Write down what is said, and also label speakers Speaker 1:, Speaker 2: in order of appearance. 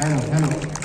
Speaker 1: Hello, hello.